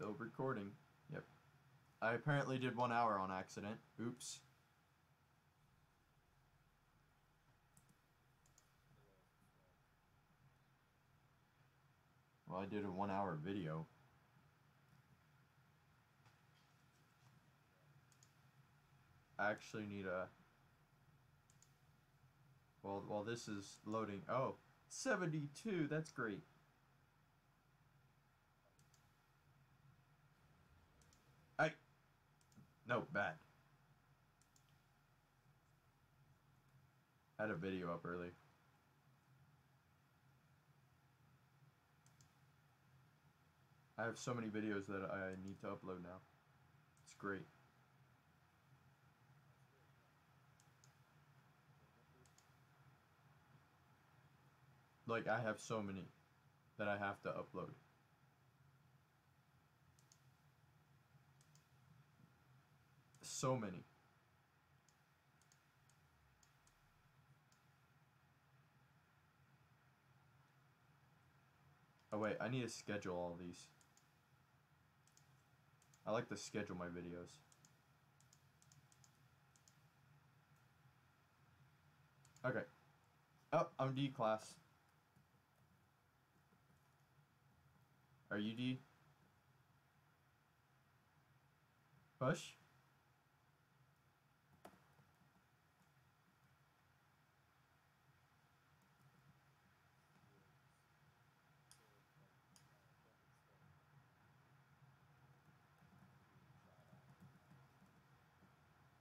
Still recording. Yep. I apparently did one hour on accident. Oops. Well, I did a one hour video. I actually need a. Well, while this is loading. Oh, 72. That's great. I. No, bad. Had a video up early. I have so many videos that I need to upload now. It's great. Like, I have so many that I have to upload. So many. Oh wait, I need to schedule all these. I like to schedule my videos. Okay. Oh, I'm D class. Are you D? Push?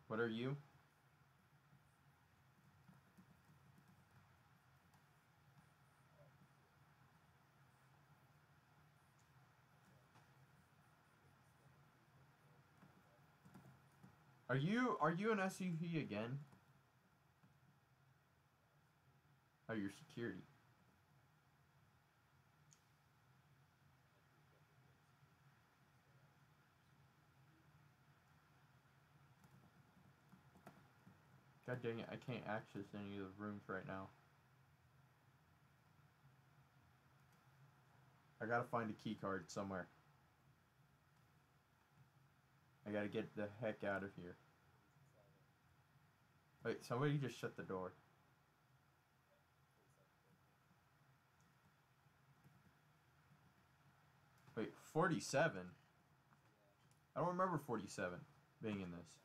What are you? Are you are you an SCP again? Oh, you're security. God dang it, I can't access any of the rooms right now. I gotta find a key card somewhere. I gotta get the heck out of here. Wait, somebody just shut the door. Wait, 47? I don't remember 47 being in this.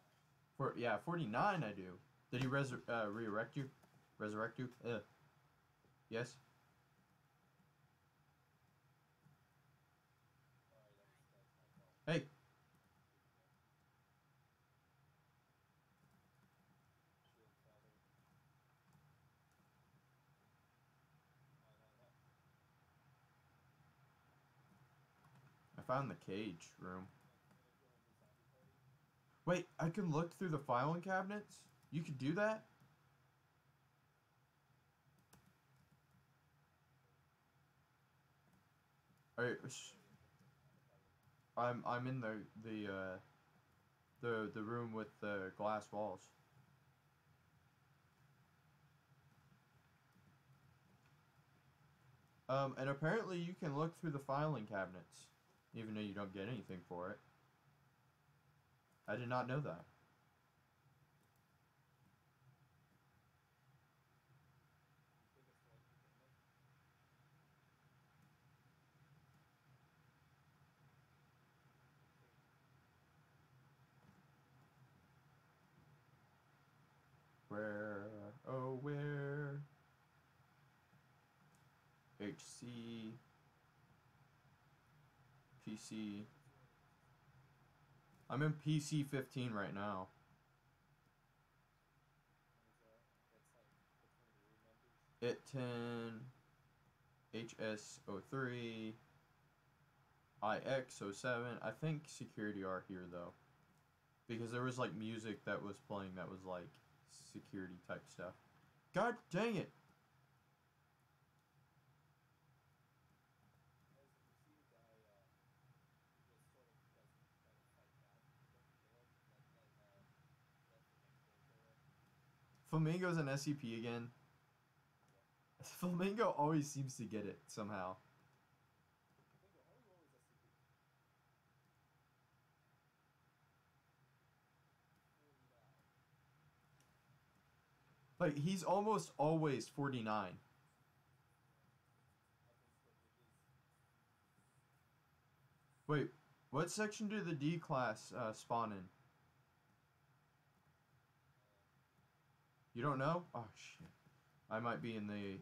For Yeah, 49 I do. Did he resur- uh, re-erect you? Resurrect you? Ugh. Yes? Hey! I found the cage room. Wait, I can look through the filing cabinets? You could do that? Alright, I'm I'm in the the uh, the the room with the glass walls. Um, and apparently you can look through the filing cabinets, even though you don't get anything for it. I did not know that. Where, oh where? HC, PC. I'm in PC 15 right now. It 10, HS03, IX07. I think security are here though. Because there was like music that was playing that was like security type stuff. God dang it! Flamingo's an SCP again. Flamingo always seems to get it somehow. Like, he's almost always 49. Wait, what section do the D class uh, spawn in? You don't know? Oh shit. I might be in the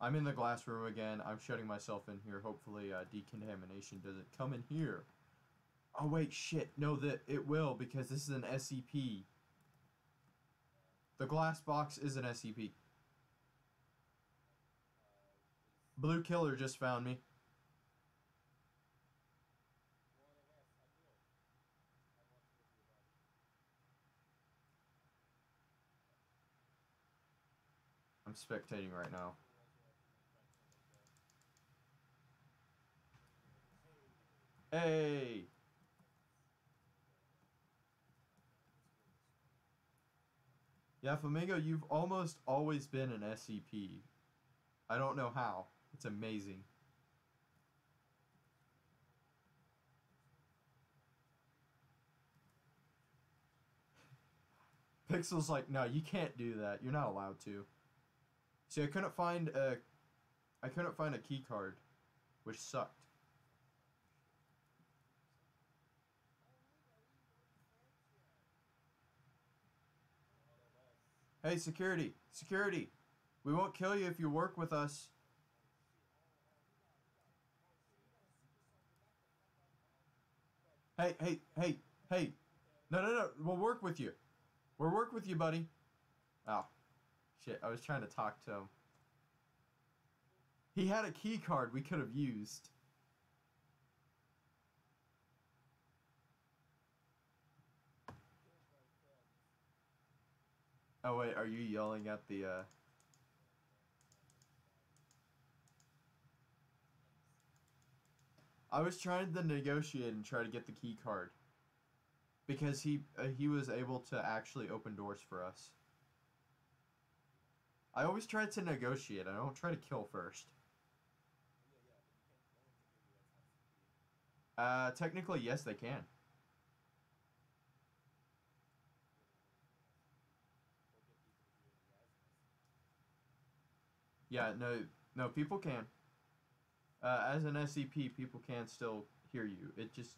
I'm in the glass room again. I'm shutting myself in here. Hopefully uh, decontamination doesn't come in here. Oh wait, shit. No, that it will because this is an SCP. The glass box is an SCP. Blue Killer just found me. I'm spectating right now. Hey! Yeah, Flamingo, you've almost always been an SCP. I don't know how. It's amazing. Pixel's like, no, you can't do that. You're not allowed to. See, I couldn't find a, I couldn't find a key card, which sucked. Hey, security, security. We won't kill you if you work with us. Hey, hey, hey, hey. No, no, no. We'll work with you. We'll work with you, buddy. Oh, shit. I was trying to talk to him. He had a key card we could have used. Oh, wait. Are you yelling at the, uh... I was trying to negotiate and try to get the key card because he uh, he was able to actually open doors for us. I always try to negotiate. I don't try to kill first. Uh, technically, yes, they can. Yeah, no, no, people can. Uh, as an SCP, people can still hear you. It just,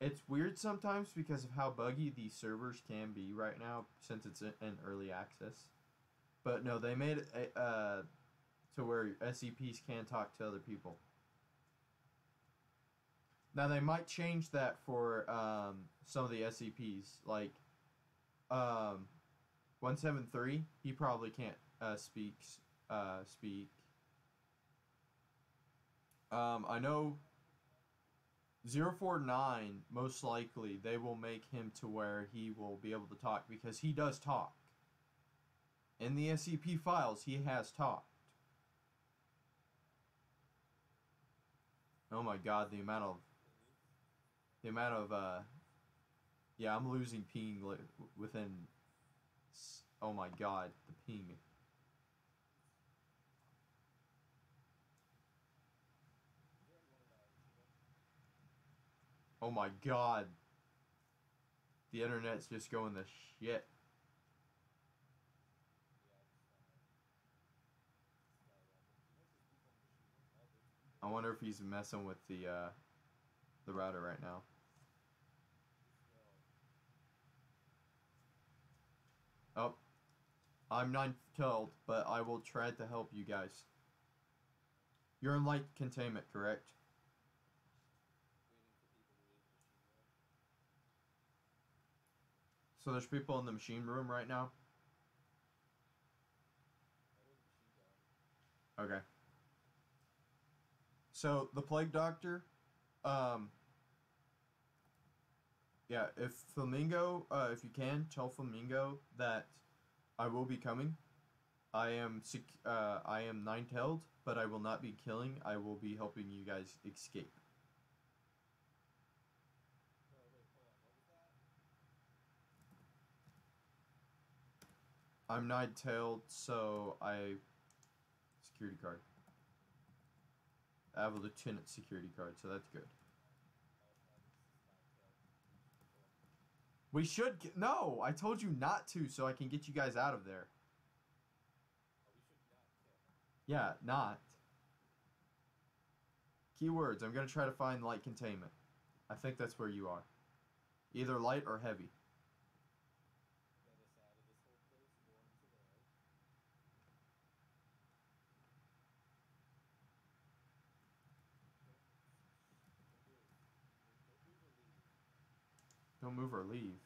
it's weird sometimes because of how buggy these servers can be right now since it's in early access. But no, they made it uh, to where SCPs can talk to other people. Now they might change that for um, some of the SCPs, like um, one seven three. He probably can't uh, speak uh, speak. Um, I know 049 most likely they will make him to where he will be able to talk because he does talk. In the SCP files, he has talked. Oh my god, the amount of the amount of uh yeah, I'm losing ping within oh my god, the ping. Oh my god. The internet's just going the shit. I wonder if he's messing with the uh, the router right now. Oh, I'm not killed, but I will try to help you guys. You're in light containment, correct? So there's people in the machine room right now? Okay. So the plague doctor, um, yeah, if Flamingo, uh, if you can, tell Flamingo that I will be coming. I am sick, uh, I am nine-tailed, but I will not be killing. I will be helping you guys escape. I'm nine-tailed, so I security card. I have a lieutenant security card, so that's good. We should. No, I told you not to, so I can get you guys out of there. Yeah, not. Keywords. I'm gonna try to find light containment. I think that's where you are. Either light or heavy. Move or leave.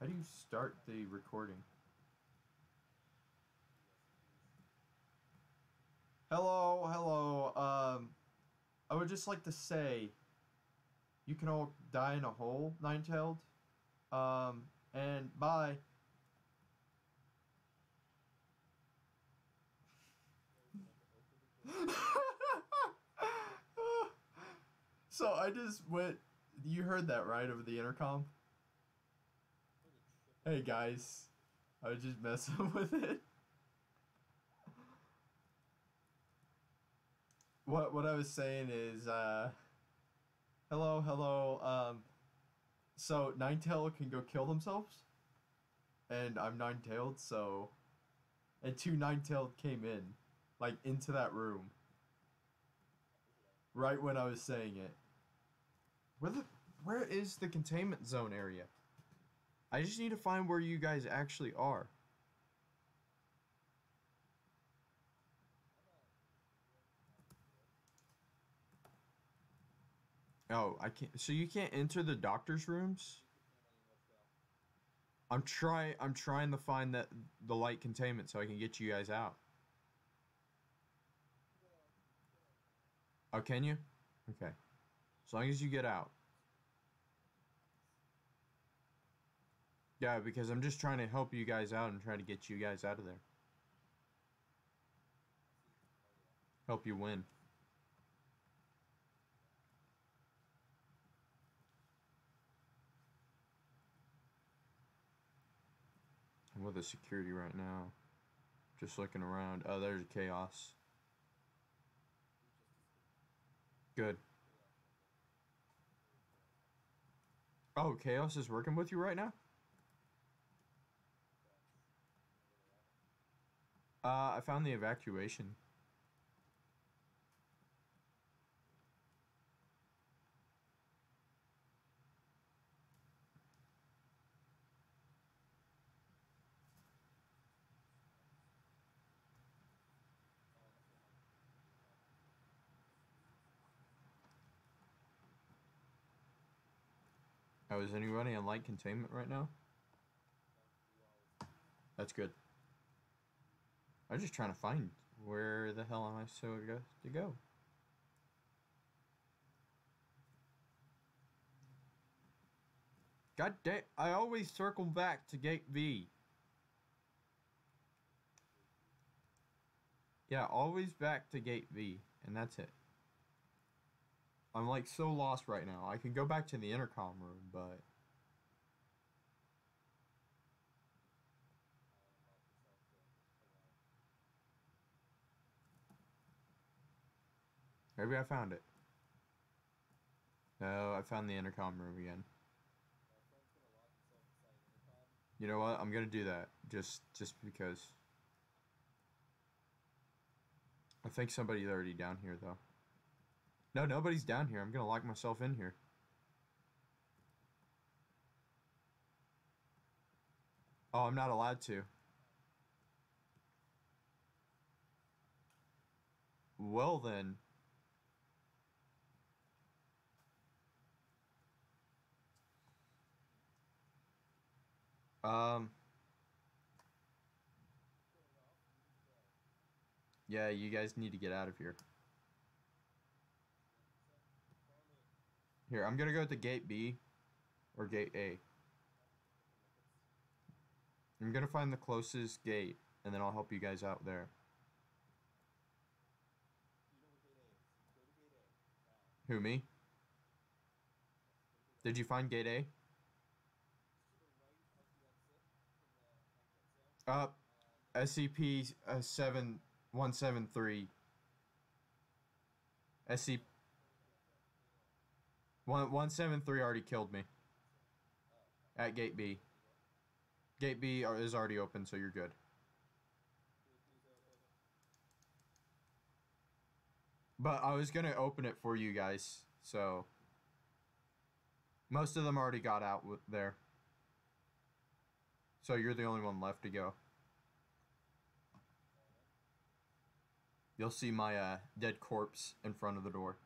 How do you start the recording? Hello, hello. Um, I would just like to say, you can all die in a hole, nine-tailed. Um, and bye. so I just went. You heard that right over the intercom. Hey guys, I was just messing with it. What what I was saying is, uh, hello, hello. Um, so Ninetail can go kill themselves, and I'm nine-tailed, so, and two nine-tailed came in, like into that room. Right when I was saying it. Where the where is the containment zone area? I just need to find where you guys actually are. Oh, I can't. So you can't enter the doctor's rooms? I'm trying. I'm trying to find that the light containment so I can get you guys out. Oh, can you? Okay. As long as you get out. Yeah, because I'm just trying to help you guys out and try to get you guys out of there. Help you win. I'm with the security right now. Just looking around. Oh, there's chaos. Good. Oh, chaos is working with you right now? Uh, I found the evacuation. Oh, is anybody on light containment right now? That's good. I was just trying to find where the hell am I supposed to go? God damn, I always circle back to gate B. Yeah, always back to gate B, and that's it. I'm like so lost right now. I can go back to the intercom room, but maybe I found it. No, I found the intercom room again. You know what? I'm gonna do that just just because. I think somebody's already down here though. No, nobody's down here. I'm gonna lock myself in here. Oh, I'm not allowed to. Well then. Um. Yeah, you guys need to get out of here. Here, I'm gonna go to gate B or gate A. I'm gonna find the closest gate and then I'll help you guys out there. Who, me? Did you find gate A? Uh, SCP uh, 7173. SCP. One one seven three already killed me. At gate B. Gate B is already open, so you're good. But I was gonna open it for you guys, so most of them already got out there. So you're the only one left to go. You'll see my uh, dead corpse in front of the door.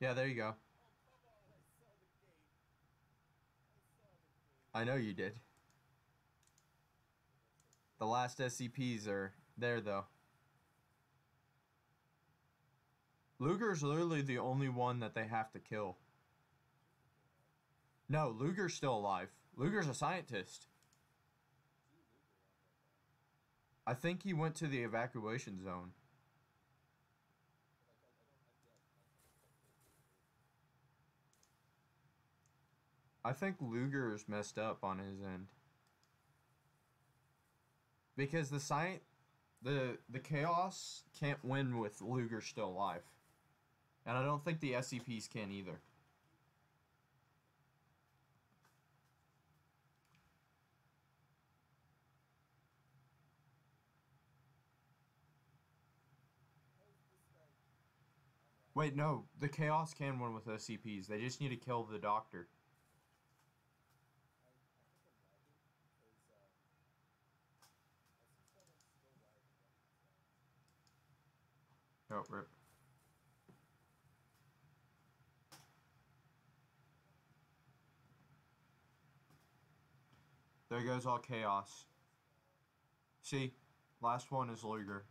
Yeah, there you go. I know you did. The last SCPs are there though. Luger's literally the only one that they have to kill. No, Luger's still alive. Luger's a scientist. I think he went to the evacuation zone. I think Luger's messed up on his end. Because the science the the chaos can't win with Luger still alive. And I don't think the SCPs can either. Wait, no, the chaos can win with SCPs. They just need to kill the doctor. Oh, rip. There goes all chaos. See, last one is Luger.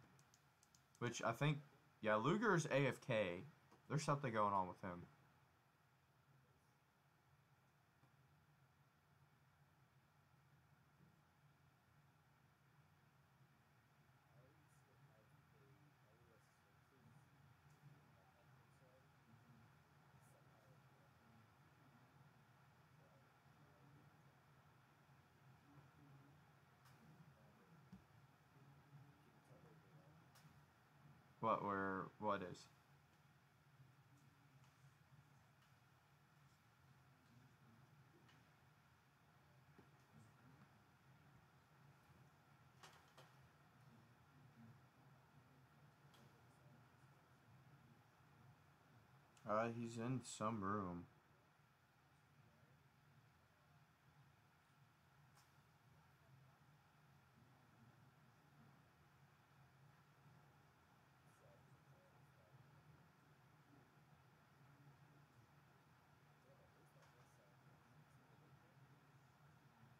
Which I think, yeah, Luger is AFK. There's something going on with him. What were what is? Uh, he's in some room.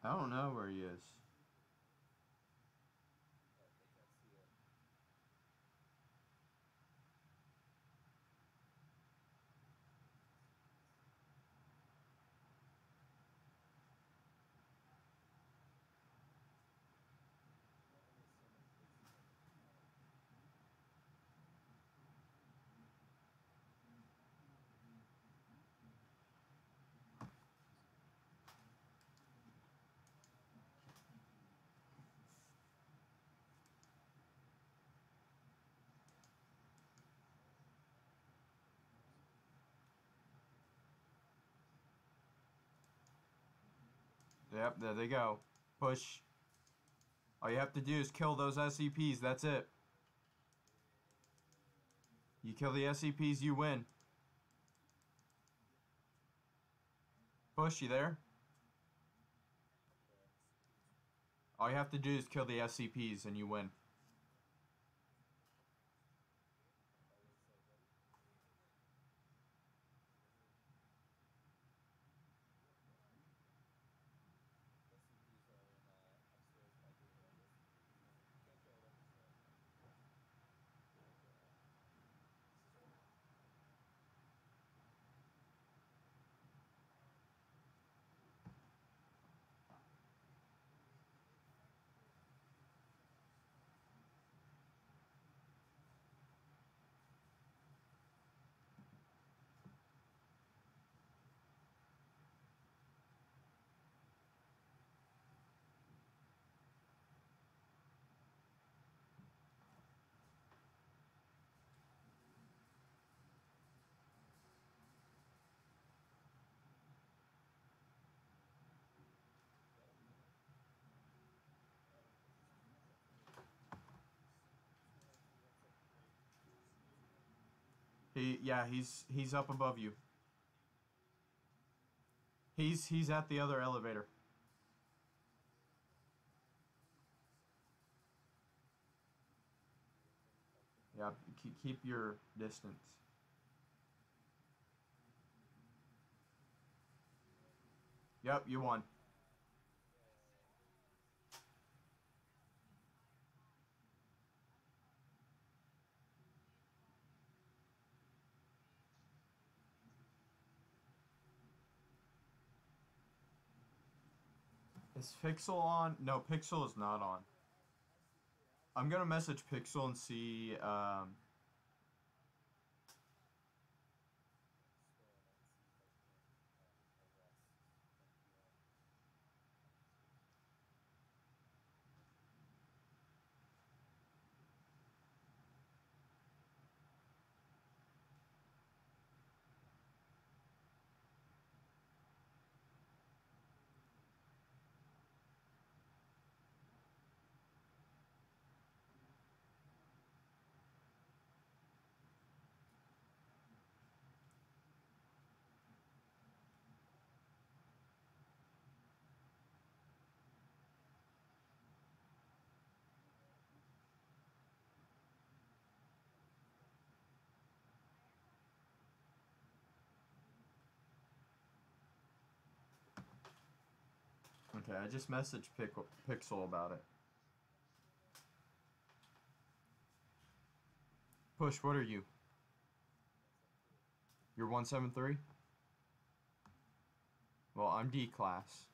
I don't know where he is. Yep, there they go. Push. All you have to do is kill those SCPs. That's it. You kill the SCPs, you win. Push, you there? All you have to do is kill the SCPs and you win. He yeah, he's he's up above you. He's he's at the other elevator. Yeah, keep keep your distance. Yep, you won. Is Pixel on? No, Pixel is not on. I'm gonna message Pixel and see. Um, okay, I just messaged Pixel about it. Push, what are you? You're 173? Well, I'm D class.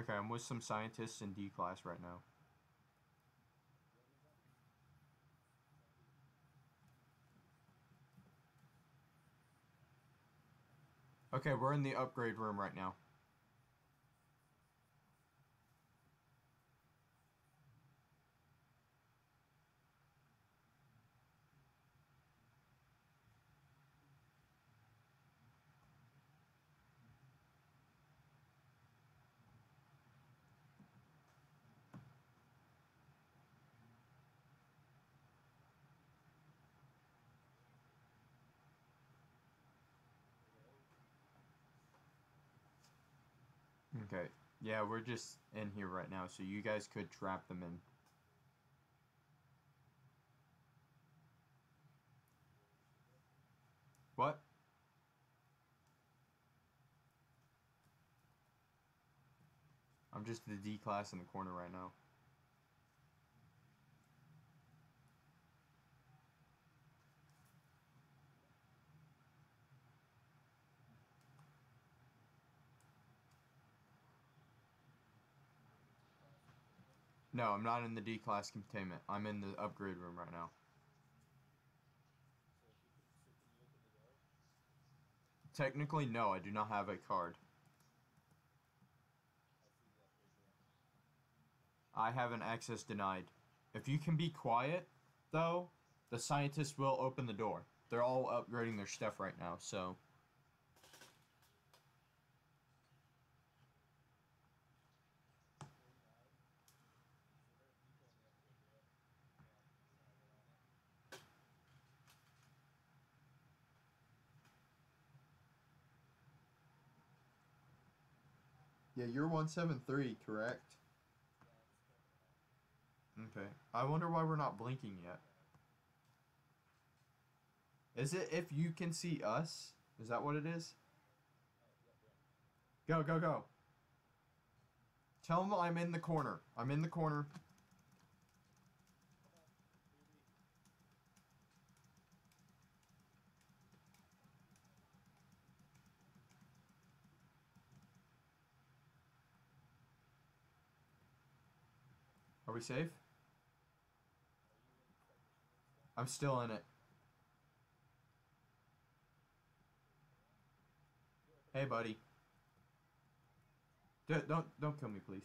Okay, I'm with some scientists in D class right now. Okay, we're in the upgrade room right now. Okay. Yeah, we're just in here right now, so you guys could trap them in. What? I'm just the D class in the corner right now. No, I'm not in the D class containment. I'm in the upgrade room right now. Technically, no, I do not have a card. I have an access denied. If you can be quiet, though, the scientists will open the door. They're all upgrading their stuff right now, so. Yeah, you're 173, correct? Okay. I wonder why we're not blinking yet. Is it if you can see us? Is that what it is? Go, go, go. Tell them I'm in the corner. I'm in the corner. Are we safe? I'm still in it. Hey, buddy. D don't don't kill me, please.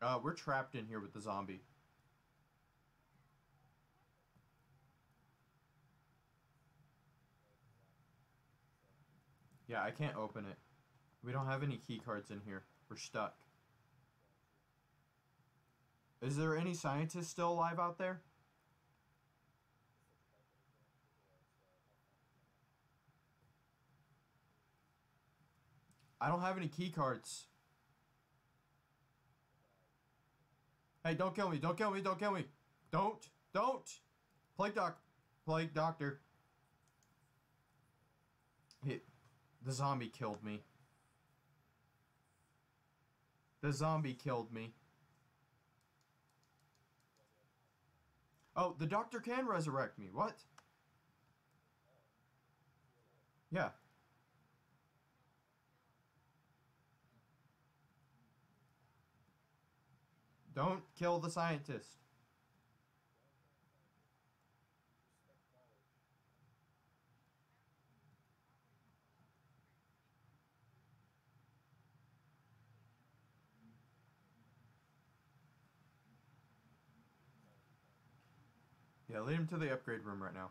Uh, we're trapped in here with the zombie. Yeah, I can't open it. We don't have any key cards in here. We're stuck. Is there any scientists still alive out there? I don't have any key cards. Hey, don't kill me. Don't kill me. Don't kill me. Don't. Don't. Plague doc. Plague doctor. It, the zombie killed me. The zombie killed me. Oh, the doctor can resurrect me. What? Yeah. Don't kill the scientist. Yeah, lead him to the upgrade room right now.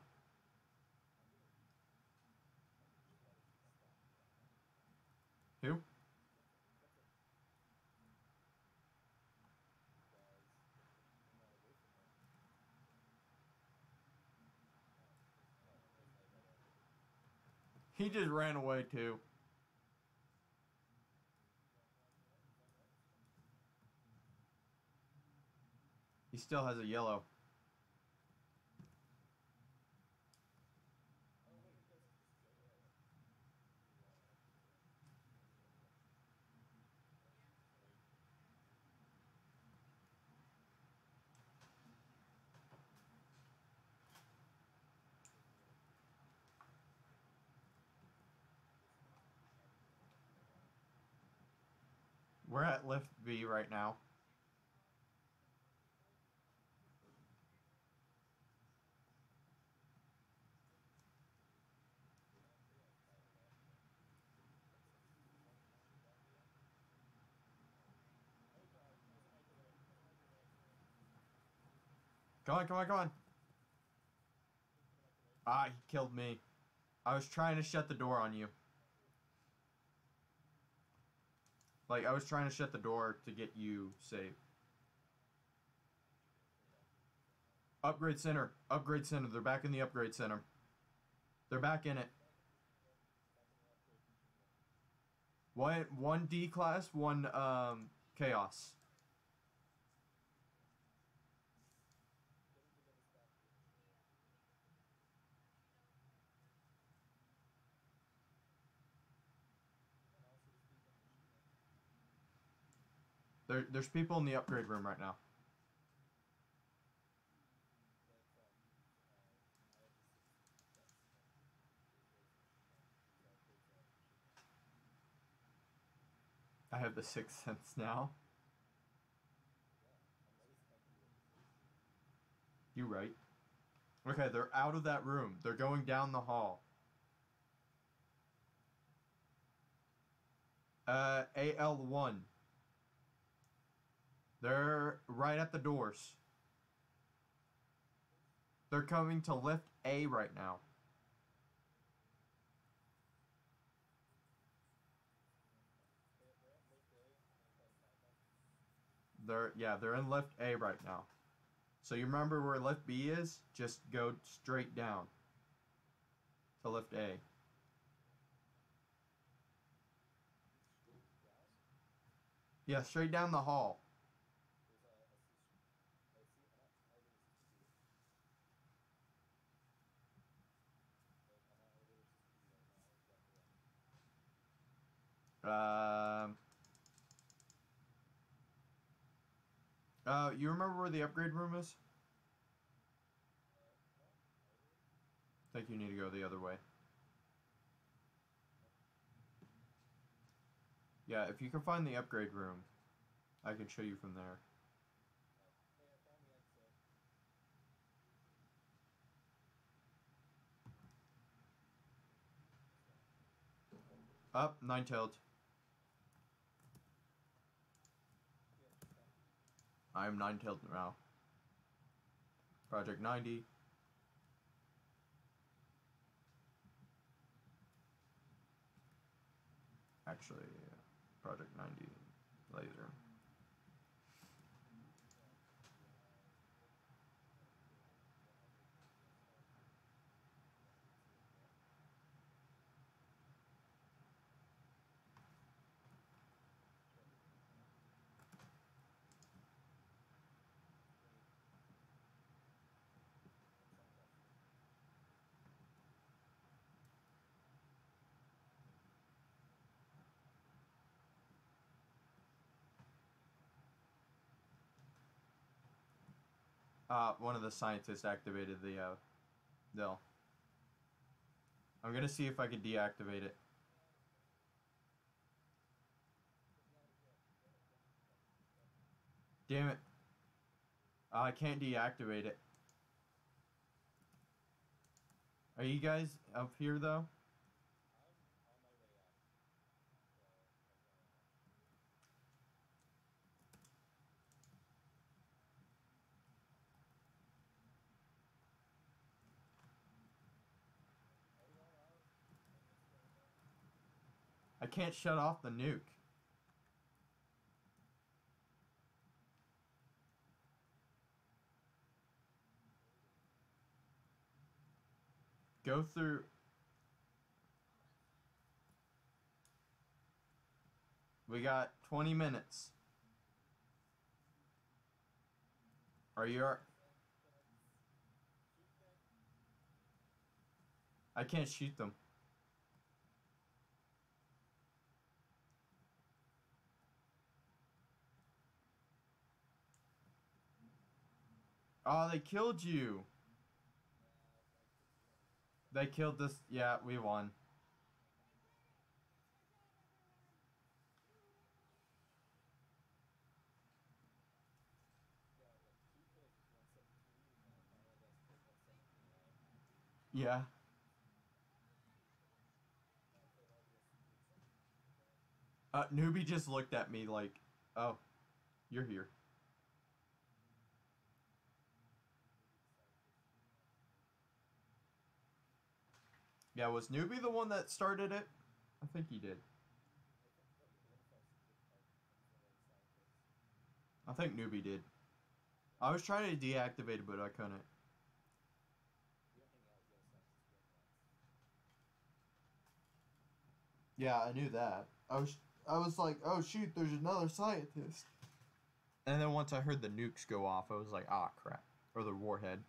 Who? He just ran away too. He still has a yellow. We're at lift B right now. Come on, come on, come on. Ah, he killed me. I was trying to shut the door on you. Like, I was trying to shut the door to get you safe. Upgrade center. Upgrade center. They're back in the upgrade center. They're back in it. One, one D class, one um, chaos. There, there's people in the upgrade room right now. I have the sixth sense now. You right. Okay, they're out of that room. They're going down the hall. Uh, AL1. They're right at the doors. They're coming to lift A right now. They're yeah, they're in lift A right now. So you remember where lift B is? Just go straight down to lift A. Yeah, straight down the hall. Um. Uh, you remember where the upgrade room is? I think you need to go the other way. Yeah, if you can find the upgrade room, I can show you from there. Up, nine I am nine tailed now. Project 90. Actually, yeah. Project 90 laser. Uh, one of the scientists activated the uh, Dell. I'm gonna see if I can deactivate it. Damn it. Uh, I can't deactivate it. Are you guys up here though? Can't shut off the nuke. Go through. We got 20 minutes. Are you? I can't shoot them. Oh, they killed you. They killed this. Yeah, we won. Yeah. Uh, newbie just looked at me like, oh, you're here. Yeah, was newbie the one that started it? I think he did. I think newbie did. I was trying to deactivate it, but I couldn't. Yeah, I knew that. I was I was like, oh shoot, there's another scientist. And then once I heard the nukes go off, I was like, ah crap. Or the warhead.